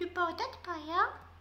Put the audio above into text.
You bought that, ya.